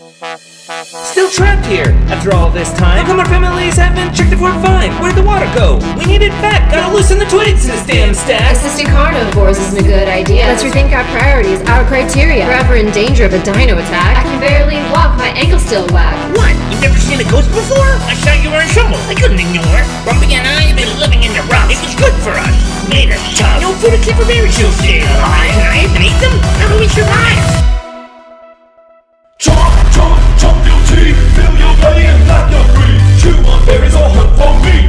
Still trapped here after all this time. How come our families haven't checked if we're fine? Where'd the water go? We need it back. Gotta loosen the twigs in this damn stack. Assisting carnivores isn't a good idea. Let's rethink our priorities, our criteria. Forever in danger of a dino attack. I can barely walk, my ankle's still whack. What? You've never seen a ghost before? I saw you were in trouble. I couldn't ignore. Bumpy and I have been living in the rough. It was good for us. Made us tough. No food except for berry juice. Stayed alive, and I haven't ate them. How do we survive? For meat.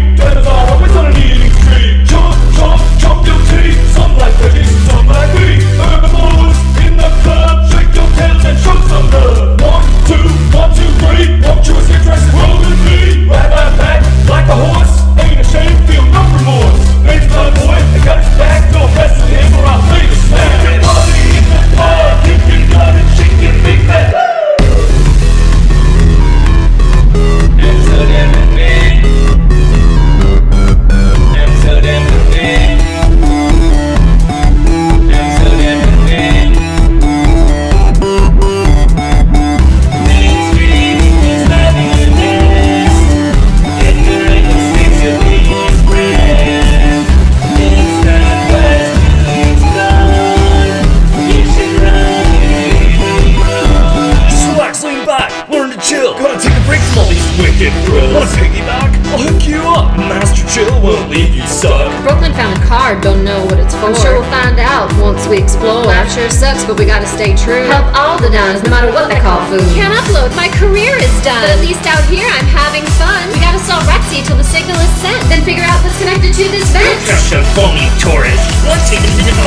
Wicked thrills. Wanna piggyback? I'll hook you up. Master Chill won't leave you stuck. Brooklynn found a card, don't know what it's for. I'm sure we'll find out once we explore. Life sure sucks, but we gotta stay true. Help all the dinos, no matter what they call food. Can't upload, my career is done. But at least out here I'm having fun. We gotta solve Rexy till the signal is sent. Then figure out what's connected to this vent. Just a phony tourist. What's hidden in the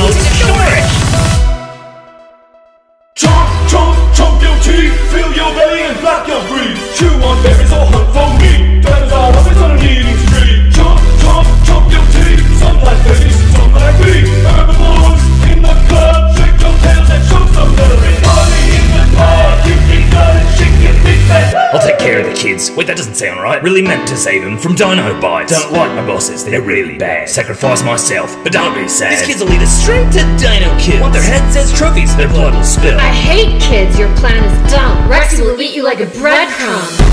teeth, fill your belly and flap your greed. Chew on berries or hunt for meat. Care of the kids. Wait, that doesn't sound right. Really meant to save them from dino bites. Don't like my bosses, they're really bad. Sacrifice myself, but don't be sad. These kids will lead us straight to dino kills. Want their heads as trophies, their blood will spill. I hate kids, your plan is dumb. Rexy will eat you like a breadcrumb.